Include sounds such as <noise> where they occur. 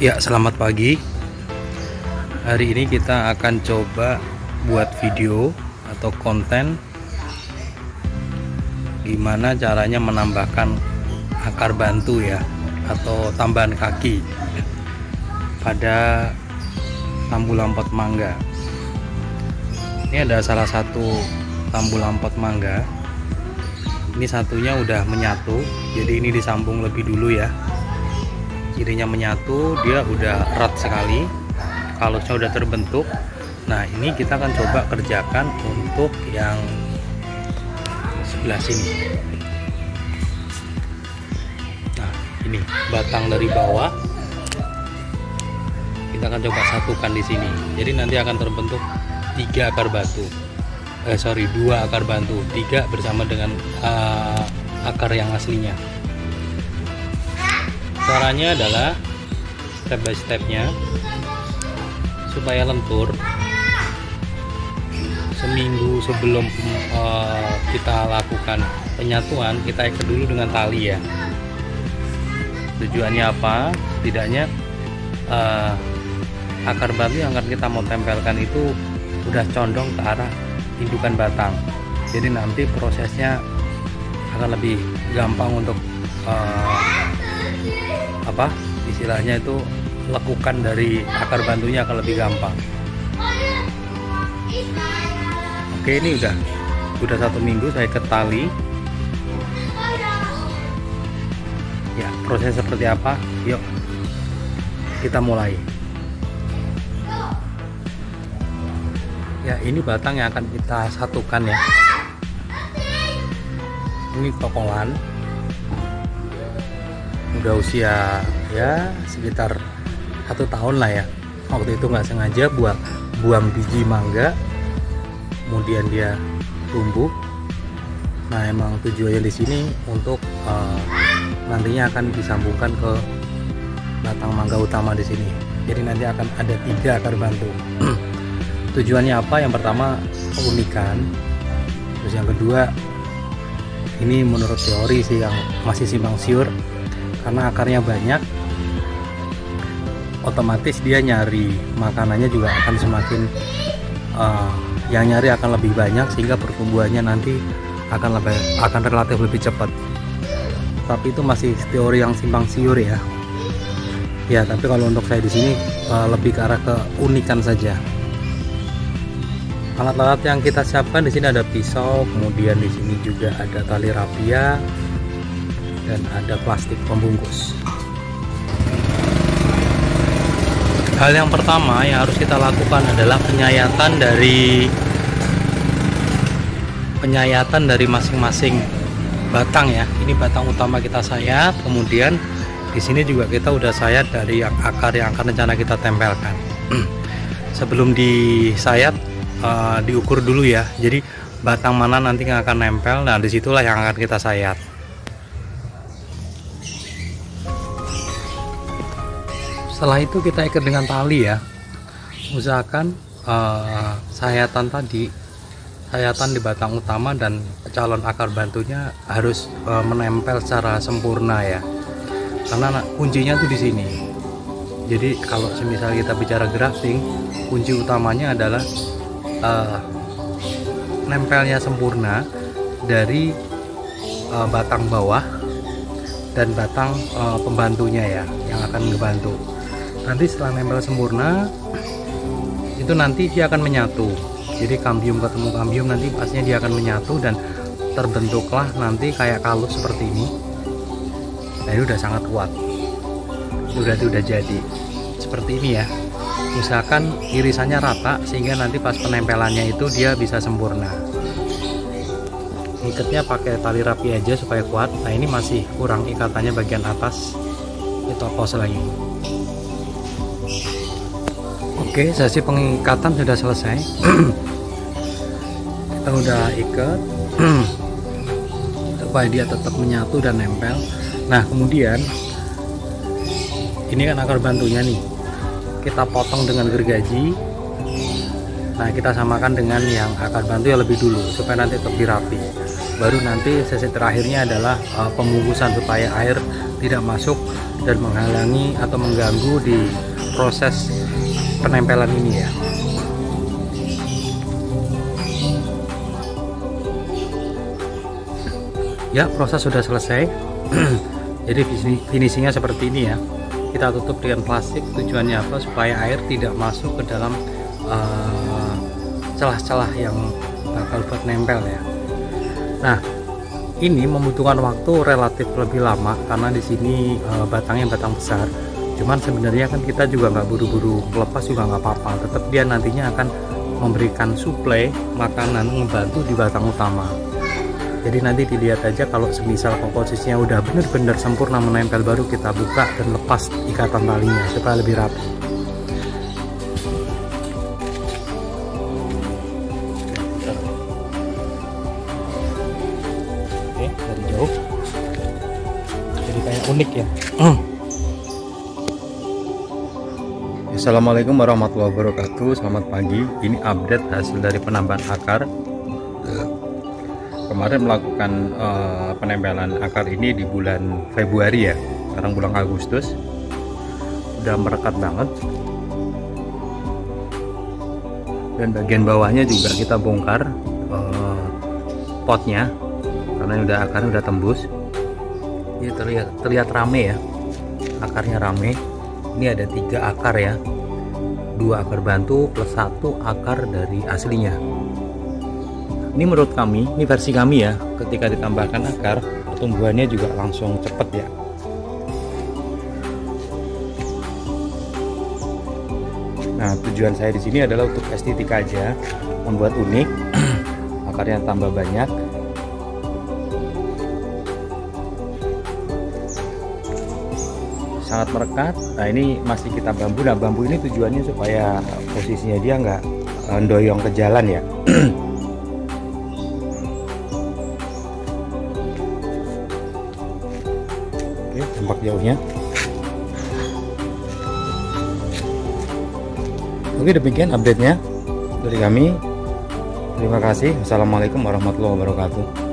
Ya, selamat pagi. Hari ini kita akan coba buat video atau konten gimana caranya menambahkan akar bantu ya atau tambahan kaki pada tambu lampot mangga. Ini ada salah satu tambu lampot mangga. Ini satunya udah menyatu, jadi ini disambung lebih dulu ya kirinya menyatu dia udah erat sekali. Kalusnya udah terbentuk. Nah ini kita akan coba kerjakan untuk yang sebelah sini. Nah ini batang dari bawah. Kita akan coba satukan di sini. Jadi nanti akan terbentuk tiga akar batu. Eh sorry dua akar bantu tiga bersama dengan uh, akar yang aslinya caranya adalah step by stepnya. Supaya lentur seminggu sebelum uh, kita lakukan penyatuan kita ikat dulu dengan tali ya. Tujuannya apa? Setidaknya uh, akar batu yang akan kita mau tempelkan itu udah condong ke arah indukan batang. Jadi nanti prosesnya akan lebih gampang untuk uh, apa istilahnya itu lekukan dari akar bantunya akan lebih gampang. Oke ini udah udah satu minggu saya ke tali ya proses seperti apa? Yuk kita mulai. Ya ini batang yang akan kita satukan ya. Ini tokolan udah usia ya sekitar satu tahun lah ya. Waktu itu nggak sengaja buat buang biji mangga kemudian dia tumbuh. Nah emang tujuannya di sini untuk uh, nantinya akan disambungkan ke batang mangga utama di sini. Jadi nanti akan ada tiga akar bantu. <clears throat> Tujuannya apa? Yang pertama keunikan. Terus yang kedua ini menurut teori sih yang masih simpang siur karena akarnya banyak otomatis dia nyari makanannya juga akan semakin uh, yang nyari akan lebih banyak sehingga pertumbuhannya nanti akan lebih akan relatif lebih cepat. Tapi itu masih teori yang simpang siur ya. Ya tapi kalau untuk saya di sini uh, lebih ke arah keunikan saja. Alat-alat yang kita siapkan di sini ada pisau kemudian di sini juga ada tali rapia dan ada plastik pembungkus. Hal yang pertama yang harus kita lakukan adalah penyayatan dari penyayatan dari masing-masing batang ya. Ini batang utama kita sayat kemudian di sini juga kita udah sayat dari yang akar yang akan rencana kita tempelkan. <clears throat> Sebelum disayat uh, diukur dulu ya. Jadi batang mana nanti yang akan nempel nah di situlah yang akan kita sayat setelah itu kita ikat dengan tali ya. Usahakan uh, sayatan tadi sayatan di batang utama dan calon akar bantunya harus uh, menempel secara sempurna ya. Karena kuncinya tuh di sini. Jadi kalau semisal kita bicara grafting kunci utamanya adalah uh, nempelnya sempurna dari uh, batang bawah dan batang uh, pembantunya ya yang akan membantu nanti setelah nempel sempurna itu nanti dia akan menyatu. Jadi kambium ketemu kambium nanti pasnya dia akan menyatu dan terbentuklah nanti kayak kalus seperti ini. Nah ini udah sangat kuat. Udah udah jadi. Seperti ini ya. Misalkan irisannya rata sehingga nanti pas penempelannya itu dia bisa sempurna. Ikatnya pakai tali rapi aja supaya kuat. Nah ini masih kurang ikatannya bagian atas. Kita pause lagi Oke, sesi pengikatan sudah selesai. <clears throat> kita udah ikat <clears throat> supaya dia tetap menyatu dan nempel. Nah, kemudian ini kan akar bantunya nih. Kita potong dengan gergaji. Nah, kita samakan dengan yang akar bantu yang lebih dulu supaya nanti lebih rapi. Baru nanti sesi terakhirnya adalah uh, pembungkusan supaya air tidak masuk dan menghalangi atau mengganggu di proses penempelan ini ya. Ya proses sudah selesai. <clears throat> Jadi finishingnya seperti ini ya. Kita tutup dengan plastik. Tujuannya apa? Supaya air tidak masuk ke dalam eh, celah-celah uh, yang bakal buat nempel ya nah ini membutuhkan waktu relatif lebih lama karena di sini uh, batangnya batang besar. Cuman sebenarnya kan kita juga nggak buru-buru lepas juga nggak apa-apa. Tetap dia nantinya akan memberikan suplai makanan membantu di batang utama. Jadi nanti dilihat aja kalau semisal komposisinya udah bener-bener sempurna menempel baru kita buka dan lepas ikatan talinya supaya lebih rapi unik ya. Assalamualaikum warahmatullahi wabarakatuh. Selamat pagi. Ini update hasil dari penambahan akar. Kemarin melakukan uh, penempelan akar ini di bulan Februari ya. Sekarang bulan Agustus. Udah merekat banget. Dan bagian bawahnya juga kita bongkar uh, potnya. Karena udah akarnya udah tembus ini terlihat terlihat rame ya. Akarnya rame. Ini ada tiga akar ya. Dua akar bantu plus satu akar dari aslinya. Ini menurut kami ini versi kami ya. Ketika ditambahkan akar pertumbuhannya juga langsung cepet ya. Nah tujuan saya di sini adalah untuk estetika aja. Membuat unik. <clears throat> Akarnya tambah banyak sangat merekat. Nah ini masih kita bambu. Nah bambu ini tujuannya supaya posisinya dia nggak eh, doyong ke jalan ya. <clears throat> Tampak jauhnya. Oke demikian update nya dari kami. Terima kasih. Assalamualaikum warahmatullahi wabarakatuh